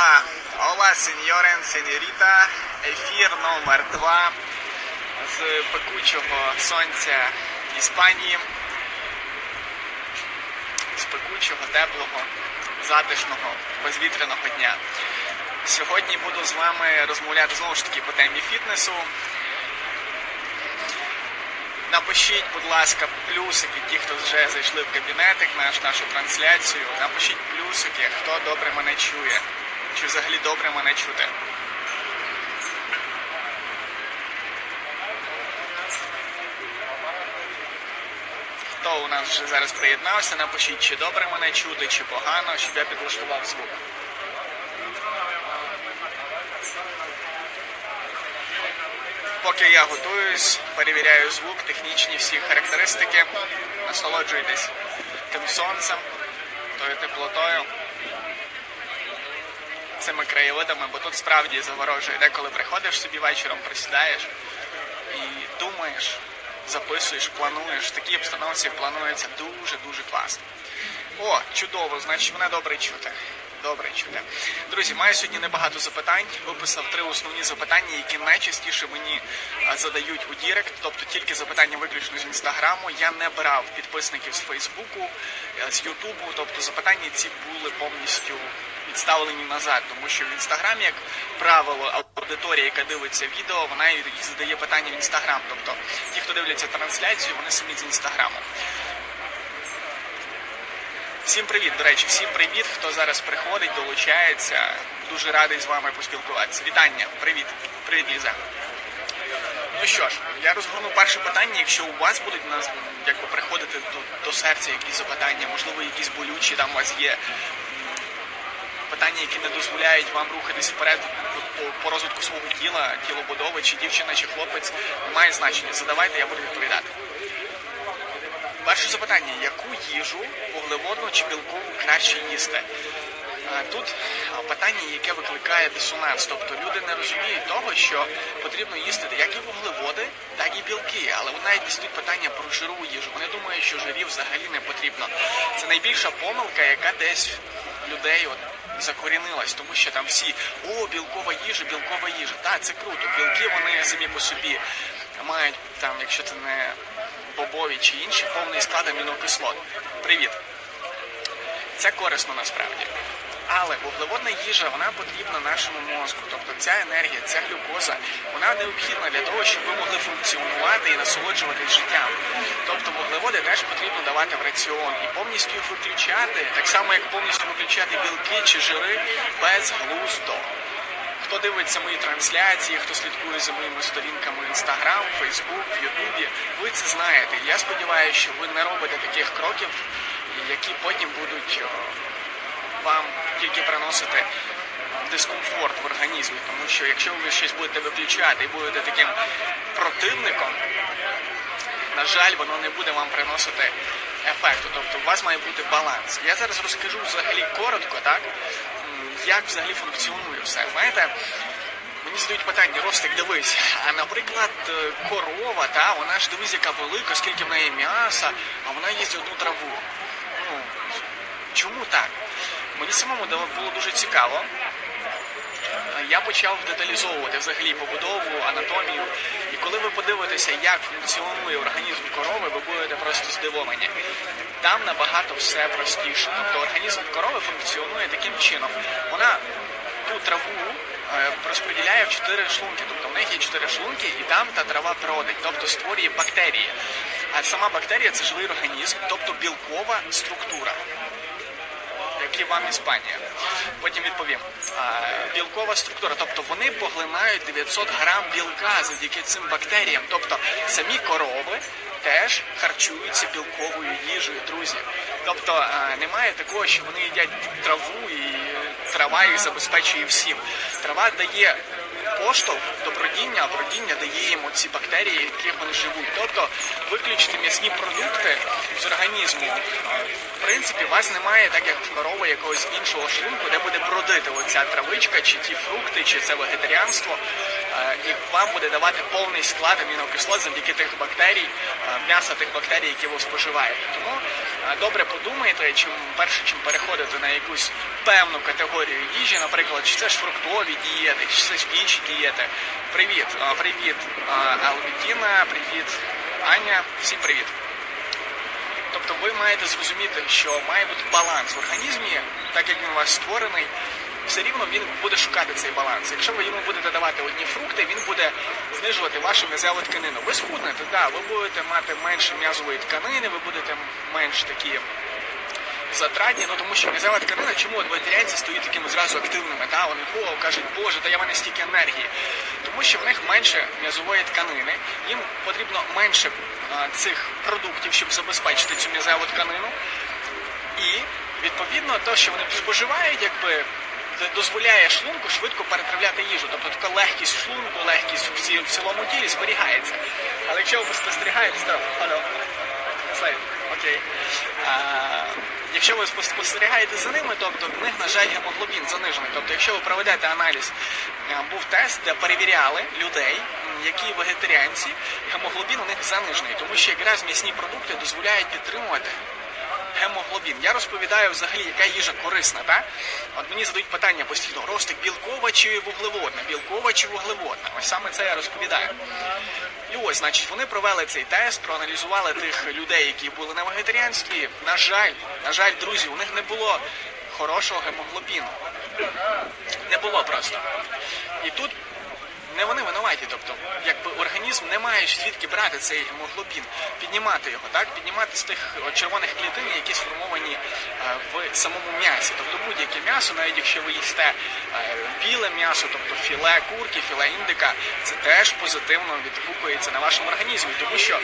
Ола, ола, сеньорен, сеньоріта, ефір номер 2 з пекучого сонця Іспанії. З пекучого, теплого, затишного, безвітряного дня. Сьогодні буду з вами розмовляти знову ж таки по темі фітнесу. Напишіть, будь ласка, плюсики, ті, хто вже зайшли в кабінетик, наш, нашу трансляцію. Напишіть плюсики, хто добре мене чує. Чи взагалі добре мене чути. Хто у нас вже зараз приєднався, напишіть, чи добре мене чути, чи погано, щоб я підлаштував звук. Поки я готуюсь, перевіряю звук, технічні всі характеристики, насолоджуйтесь тим сонцем, тою теплотою, цими краєвидами, бо тут справді заворожує. Деколи приходиш собі вечором, присідаєш і думаєш, записуєш, плануєш. В такій обстановці планується дуже-дуже класно. О, чудово, значить мене добре чути. Добре чути. Друзі, маю сьогодні небагато запитань. Виписав три основні запитання, які найчастіше мені задають у Direct, тобто тільки запитання виключно з інстаграму. Я не брав підписників з Фейсбуку, е, з Ютубу, тобто запитання ці були повністю відставлені назад, тому що в інстаграмі, як правило, аудиторія, яка дивиться відео, вона їй задає питання в інстаграм. Тобто ті, хто дивляться трансляцію, вони самі з інстаграму. Всім привіт, до речі, всім привіт, хто зараз приходить, долучається. Дуже радий з вами поспілкуватися. Вітання, привіт, привіт, Ліза. Ну що ж, я розгорну перше питання. Якщо у вас будуть нас якби приходити до, до серця якісь запитання, можливо, якісь болючі там у вас є питання, які не дозволяють вам рухатись вперед по, розвитку свого тіла, тілобудови, чи дівчина, чи хлопець, не має значення. Задавайте, я буду відповідати. Перше запитання: яку їжу вуглеводну чи білкову краще їсти? Тут питання, яке викликає дисонанс. Тобто люди не розуміють того, що потрібно їсти як і вуглеводи, так і білки. Але навіть дістають питання про жирову їжу. Вони думають, що жирів взагалі не потрібно. Це найбільша помилка, яка десь людей от закорінилась, тому що там всі о, білкова їжа, білкова їжа. Так, це круто. Білки вони самі по собі мають там, якщо це не бобові чи інші, повний склад амінокислот. Привіт. Це корисно насправді. Але вуглеводна їжа вона потрібна нашому мозку. Тобто ця енергія, ця глюкоза, вона необхідна для того, щоб ви могли функціонувати і насолоджуватись життям. Тобто вуглеводи теж потрібно давати в раціон і повністю їх виключати, так само як повністю виключати білки чи жири безглуздо. Хто дивиться мої трансляції, хто слідкує за моїми сторінками Facebook, в Ютубі, ви це знаєте. Я сподіваюся, що ви не робите таких кроків, які потім будуть вам тільки приносити дискомфорт в організмі. Тому що якщо ви щось будете виключати і будете таким противником, на жаль, воно не буде вам приносити ефекту. Тобто у вас має бути баланс. Я зараз розкажу взагалі коротко, так? як взагалі функціонує все. Знаєте, мені задають питання, Ростик, дивись, а наприклад, корова, та, вона ж дивись, яка велика, скільки в неї м'яса, а вона їсть одну траву. Ну, чому так? Мені самому було дуже цікаво. Я почав деталізовувати взагалі побудову, анатомію. І коли ви подивитеся, як функціонує організм корови, ви будете просто здивовані. Там набагато все простіше. Тобто організм корови функціонує таким чином. Вона ту траву е, розподіляє в чотири шлунки. Тобто в них є чотири шлунки, і там та трава бродить, тобто створює бактерії. А сама бактерія це живий організм, тобто білкова структура і вам Іспанія. Потім відповім. Білкова структура, тобто вони поглинають 900 грам білка завдяки цим бактеріям. Тобто самі корови теж харчуються білковою їжею, друзі. Тобто немає такого, що вони їдять траву і трава їх забезпечує всім. Трава дає поштовх до бродіння, а бродіння дає їм ці бактерії, які вони живуть. Тобто виключити м'ясні продукти з організму. В принципі, у вас немає, так як в корови, якогось іншого шлунку, де буде бродити оця травичка, чи ті фрукти, чи це вегетаріанство. е, і вам буде давати повний склад амінокислот завдяки тих бактерій, е, м'яса тих бактерій, які ви споживаєте. Тому добре подумайте, чим перше, чим переходити на якусь певну категорію їжі, наприклад, чи це ж фруктові дієти, чи це ж інші дієти. Привіт, е, привіт, е, Алвітіна, привіт, Аня, всім привіт. Тобто ви маєте зрозуміти, що має бути баланс в організмі, так як він у вас створений, все рівно він буде шукати цей баланс. Якщо ви йому будете давати одні фрукти, він буде знижувати вашу м'язеву тканину. Ви схуднете, да, ви будете мати менше м'язової тканини, ви будете менш такі затратні, ну тому що м'язева тканина, чому от вегетаріанці стають такими зразу активними, та вони о, кажуть, боже, та я в мене стільки енергії. Тому що в них менше м'язової тканини, їм потрібно менше а, цих продуктів, щоб забезпечити цю м'язеву тканину. І відповідно те, що вони споживають, якби дозволяє шлунку швидко перетравляти їжу. Тобто така легкість шлунку, легкість в, ці, в цілому тілі зберігається. Але якщо ви спостерігаєте, алло, окей. А, якщо ви спостерігаєте за ними, тобто в них, на жаль, гемоглобін занижений. Тобто, якщо ви проведете аналіз, був тест, де перевіряли людей, які вегетаріанці, гемоглобін у них занижений, тому що якраз м'ясні продукти дозволяють підтримувати гемоглобін. Я розповідаю взагалі, яка їжа корисна. Так? От мені задають питання постійно, ростик білкова чи вуглеводна, білкова чи вуглеводна. Ось саме це я розповідаю. І ось, значить, вони провели цей тест, проаналізували тих людей, які були на вегетаріанстві. На жаль, на жаль, друзі, у них не було хорошого гемоглобіну. Не було просто. І тут не вони винуваті, тобто, якби організм не має звідки брати цей гемоглобін, піднімати його, так, піднімати з тих червоних клітин, які сформовані в самому м'ясі. Тобто будь-яке м'ясо, навіть якщо ви їсте біле м'ясо, тобто філе курки, філе індика, це теж позитивно відгукується на вашому організмі, тому що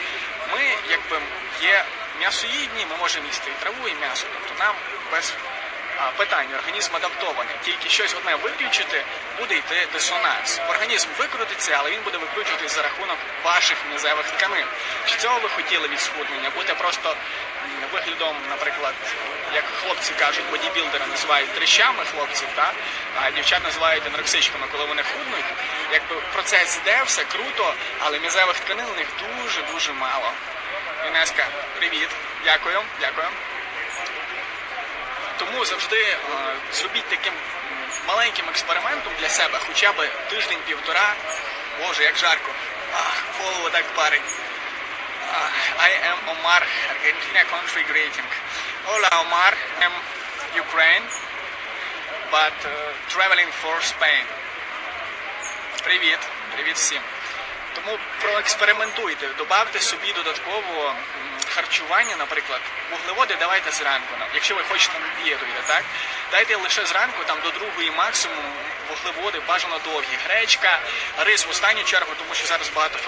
ми, якби є м'ясоїдні, ми можемо їсти і траву, і м'ясо, тобто нам без питання, організм адаптований. Тільки щось одне виключити, буде йти дисонанс. Організм викрутиться, але він буде викручуватись за рахунок ваших м'язевих тканин. Чи цього ви хотіли від схуднення? Бути просто виглядом, наприклад, як хлопці кажуть, бодібілдери називають трещами хлопців, та? а дівчат називають анорексичками, коли вони худнуть. Якби процес йде, все круто, але м'язевих тканин у них дуже-дуже мало. Інеска, привіт, дякую, дякую. Тому завжди е, зробіть таким маленьким експериментом для себе, хоча б тиждень-півтора. Боже, як жарко. Ах, голову так парить. I am Omar, Argentina country greeting. Hola Omar, I'm Ukraine, but uh, traveling for Spain. Привіт, привіт всім. Тому проекспериментуйте, додавте собі додатково харчування, наприклад, вуглеводи давайте зранку. Якщо ви хочете на дієту йде, так? Дайте лише зранку там до другої максимум вуглеводи, бажано довгі. Гречка, рис в останню чергу, тому що зараз багато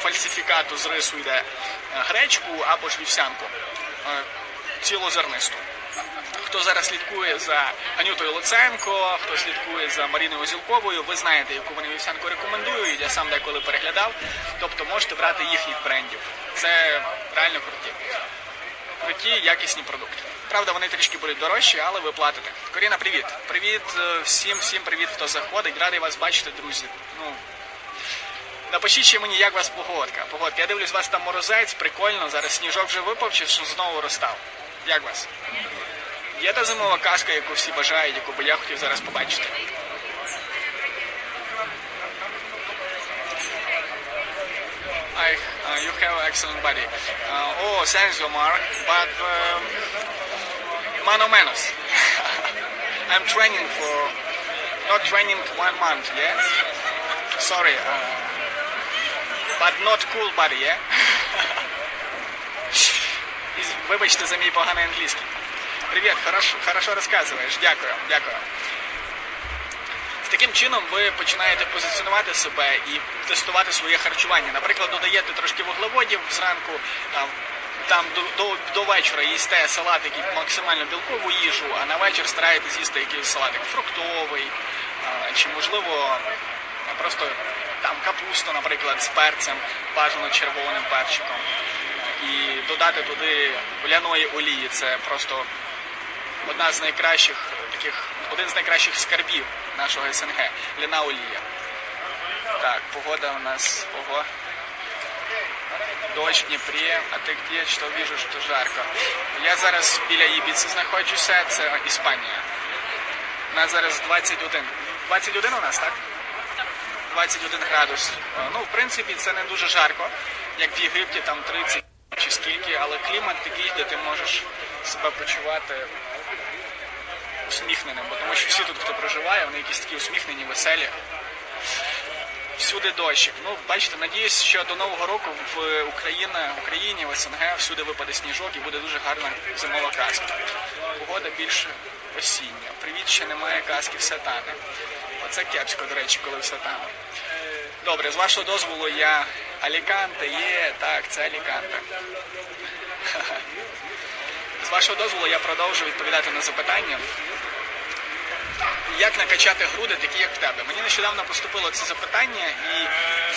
фальсифікату з рису йде гречку або ж вівсянку цілозернисту. Хто зараз слідкує за Анютою Луценко, хто слідкує за Маріною Озілковою, ви знаєте, яку вони вівсянку рекомендують. Я сам деколи переглядав. Тобто можете брати їхніх брендів. Це реально круті. Круті, якісні продукти. Правда, вони трішки будуть дорожчі, але ви платите. Коріна, привіт. Привіт всім, всім привіт, хто заходить. Радий вас бачити, друзі. Ну, Напишіть ще мені, як вас погодка. Погодка. Я дивлюсь, у вас там морозець, прикольно. Зараз сніжок вже випав, чи знову розстав. Як вас? Є та зимова казка, яку всі бажають, яку би я хотів зараз побачити. I, uh, you have excellent body. Uh, oh, thanks, Omar. But um, mano menos. I'm training for not training one month, yeah. Sorry, uh, but not cool body, yeah. Вибачте за мій поганий англійський. Привіт, хорошо, хорошо розказуєш. Дякую, дякую. З таким чином ви починаєте позиціонувати себе і тестувати своє харчування. Наприклад, додаєте трошки вуглеводів зранку, там до, до, до вечора їсте салатик і максимально білкову їжу, а на вечір стараєтесь їсти якийсь салатик фруктовий, чи можливо просто там капусту, наприклад, з перцем, бажано червоним перчиком. І додати туди ляної олії. Це просто одна з найкращих таких, один з найкращих скарбів нашого СНГ ляна олія. Так, погода у нас, ого. Дощ Дніпрі, а ти где, що вижу, що жарко. Я зараз біля Ібіці знаходжуся, це Іспанія. У нас зараз 21. 21 у нас, так? 21 градус. Ну, в принципі, це не дуже жарко, як в Єгипті, там 30 чи скільки, але клімат такий, де ти можеш себе почувати усміхненим, бо тому що всі тут, хто проживає, вони якісь такі усміхнені, веселі. Всюди дощик. Ну, бачите, надіюсь, що до Нового року в Україні, в Україні, в СНГ всюди випаде сніжок і буде дуже гарна зимова казка. Погода більш осіння. Привіт, ще немає казки, все тане. Оце кепсько, до речі, коли все тане. Добре, з вашого дозволу я Аліканте, є, так, це Аліканте. Вашого дозволу я продовжу відповідати на запитання. Як накачати груди, такі як в тебе? Мені нещодавно поступило це запитання, і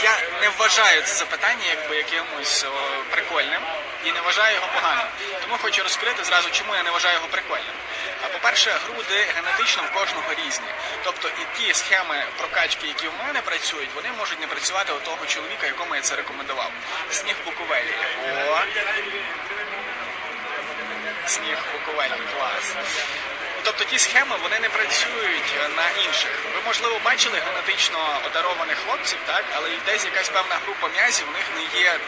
я не вважаю це запитання якби якимось о, прикольним і не вважаю його поганим. Тому хочу розкрити зразу, чому я не вважаю його прикольним. А по-перше, груди генетично в кожного різні. Тобто і ті схеми прокачки, які в мене працюють, вони можуть не працювати у того чоловіка, якому я це рекомендував. Сніг Буковелі. О! Сніг Буковелі, клас. Тобто ті схеми вони не працюють на інших. Ви, можливо, бачили генетично одарованих хлопців, так, але десь якась певна група м'язів в них не є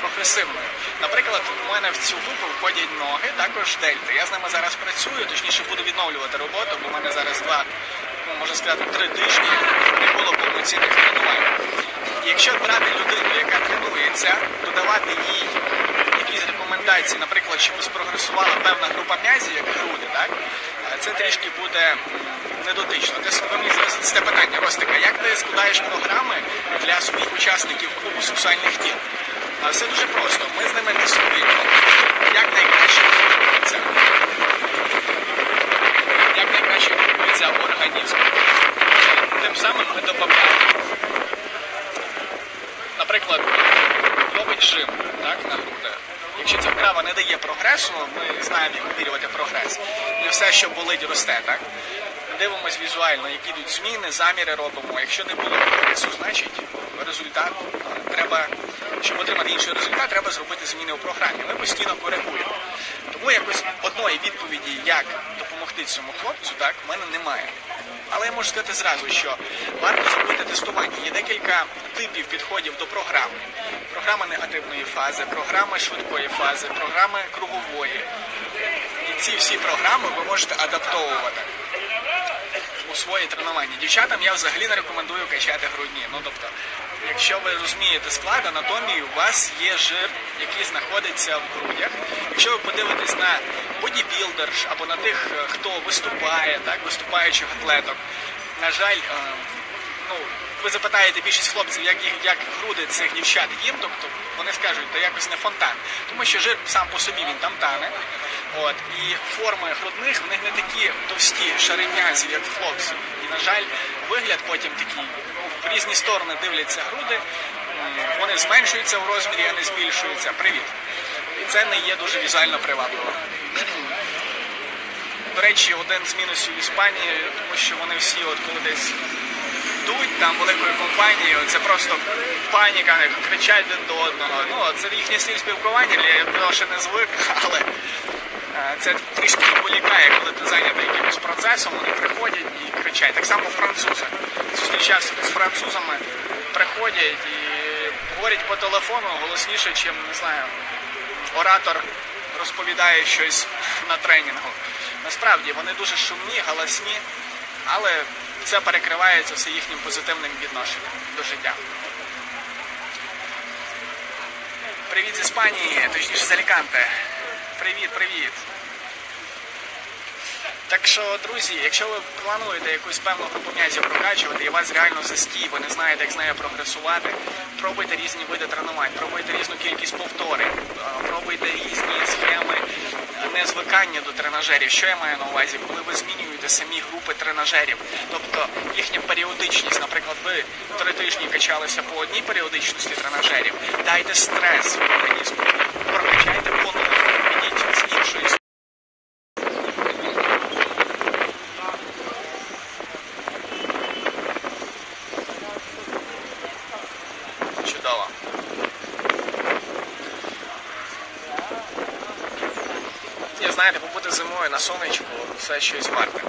прогресивною. Наприклад, у мене в цю групу входять ноги, також дельти. Я з ними зараз працюю, точніше буду відновлювати роботу, бо в мене зараз два, ну можна сказати, три тижні не було повноцінних тренувань. Якщо брати людину, яка тренується, додавати їй рекомендації, наприклад, щоб спрогресувала певна група м'язів, як груди, так це трішки буде недотично. Ти ви мені задасте питання, Ростика, як ти складаєш програми для своїх учасників клубу сексуальних тіл? Все дуже просто. Ми з ними тестуємо, як найкраще формується, як найкраще формується організм. Тим самим ми додаємо. Наприклад, робить жим так, на груди. Якщо ця вправа не дає прогресу, ми знаємо, як вимірювати прогрес. І все, що болить, росте, так? Дивимось візуально, які йдуть зміни, заміри робимо. Якщо не було прогресу, значить результат треба, щоб отримати інший результат, треба зробити зміни у програмі. Ми постійно коригуємо. Тому якось одної відповіді, як допомогти цьому хлопцю, так, в мене немає. Але я можу сказати зразу, що варто зробити тестування. Є декілька типів підходів до програми. Програма негативної фази, програма швидкої фази, програми кругової. І ці всі програми ви можете адаптовувати у свої тренування. Дівчатам я взагалі не рекомендую качати грудні. Ну тобто, якщо ви розумієте склад анатомії, у вас є жир, який знаходиться в грудях. Якщо ви подивитесь на бодібілдерш або на тих, хто виступає, так, виступаючих атлеток, на жаль, ну, ви запитаєте більшість хлопців, як як груди цих дівчат їм, тобто вони скажуть, то якось не фонтан. Тому що жир сам по собі він там тане. От, І форми грудних в них не такі товсті шари м'язів, як в хлопців. І, на жаль, вигляд потім такий. В різні сторони дивляться груди, вони зменшуються в розмірі, а не збільшуються. Привіт. І це не є дуже візуально привабливо. До речі, один з мінусів Іспанії, тому що вони всі, от коли десь йдуть там великою компанією, це просто паніка, кричать один до одного. Ну, це їхній стиль спілкування, я ще не звик, але це трішки відволікає, коли ти зайнятий якимось процесом, вони приходять і кричать. Так само французи. Зустрічався з французами, приходять і говорять по телефону голосніше, ніж, не знаю, оратор розповідає щось на тренінгу. Насправді вони дуже шумні, галасні, але це перекривається все їхнім позитивним відношенням до життя. Привіт з Іспанії, точніше з Аліканте. Привіт, привіт. Так що, друзі, якщо ви плануєте якусь певну групу м'язів прокачувати і вас реально застій, ви не знаєте, як з нею прогресувати, пробуйте різні види тренувань, пробуйте різну кількість повторень, пробуйте різні схеми незвикання до тренажерів. Що я маю на увазі, коли ви змінюєте самі групи тренажерів, тобто їхня періодичність, наприклад, ви три тижні качалися по одній періодичності тренажерів, дайте стрес в організму, прокачайте по новому, підіть з іншої Насправді, знаєте, побути зимою на сонечку все щось варте.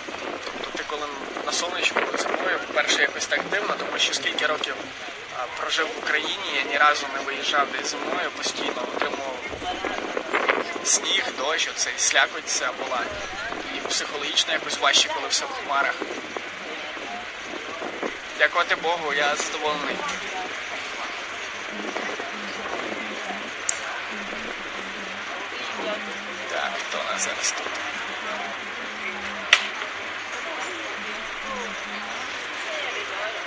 Тобто ти коли на сонечку зимою, по-перше, якось так дивно, тому що скільки років прожив в Україні, я ні разу не виїжджав десь зимою, постійно отримував сніг, дощ, оцей слякоть ця була. І психологічно якось важче, коли все в хмарах. Дякувати Богу, я задоволений. Нас зараз тут?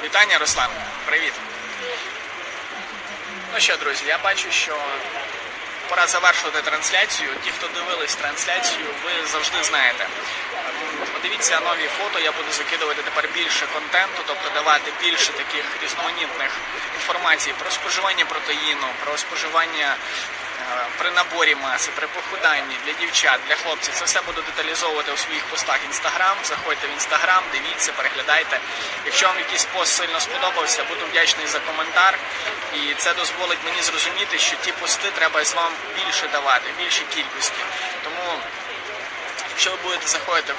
Вітання, Руслан. Привіт. Ну що, друзі, я бачу, що пора завершувати трансляцію. Ті, хто дивились трансляцію, ви завжди знаєте. Подивіться нові фото, я буду закидувати тепер більше контенту, тобто давати більше таких різноманітних інформацій про споживання протеїну, про споживання е, при наборі маси, при похуданні для дівчат, для хлопців. Це все буду деталізовувати у своїх постах інстаграм. Заходьте в інстаграм, дивіться, переглядайте. Якщо вам якийсь пост сильно сподобався, буду вдячний за коментар. І це дозволить мені зрозуміти, що ті пости треба з вам більше давати, більше кількості. Тому, якщо ви будете заходити,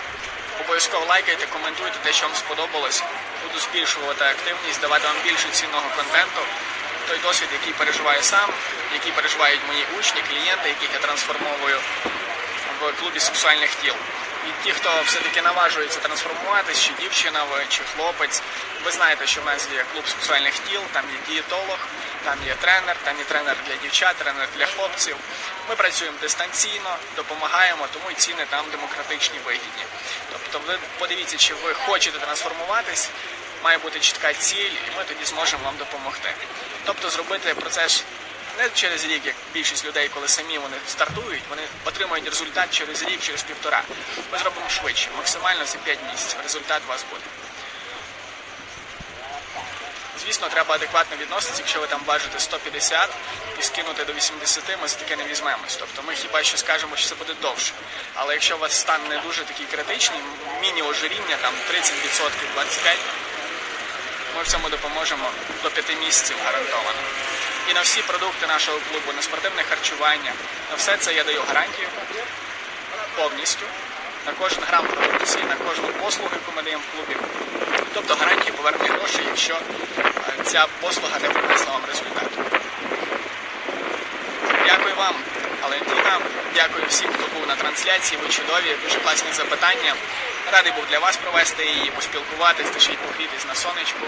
обов'язково лайкайте, коментуйте те, що вам сподобалось. Буду збільшувати активність, давати вам більше цінного контенту. Той досвід, який переживаю сам, який переживають мої учні, клієнти, яких я трансформовую в клубі сексуальних тіл. І ті, хто все-таки наважується трансформуватись, чи дівчина ви, чи хлопець, ви знаєте, що в нас є клуб сексуальних тіл, там є дієтолог, там є тренер, там є тренер для дівчат, тренер для хлопців. Ми працюємо дистанційно, допомагаємо, тому і ціни там демократичні, вигідні. Тобто, ви подивіться, чи ви хочете трансформуватись, має бути чітка ціль, і ми тоді зможемо вам допомогти. Тобто зробити процес не через рік, як більшість людей, коли самі вони стартують, вони отримують результат через рік, через півтора. Ми зробимо швидше, максимально за 5 місяців. Результат у вас буде. Звісно, треба адекватно відноситися, якщо ви там важите 150 і скинути до 80, ми за таке не візьмемось. Тобто ми хіба що скажемо, що це буде довше. Але якщо у вас стан не дуже такий критичний, міні-ожиріння, там 30%, 25%, ми в цьому допоможемо до 5 місяців гарантовано. І на всі продукти нашого клубу, на спортивне харчування, на все це я даю гарантію повністю. На кожен грам продукції, на кожну послугу, яку ми даємо в клубі. Тобто гарантії повернення грошей, якщо е, ця послуга не принесла вам результату. Дякую вам, Валентина. Дякую всім, хто був на трансляції. Ви чудові, дуже класні запитання. Радий був для вас провести її, поспілкуватись ще й погрітись на сонечку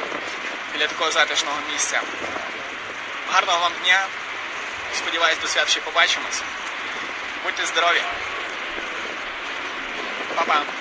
біля такого затишного місця. Гарного вам дня. Сподіваюсь, до свят ще побачимось. Будьте здорові. Па-па.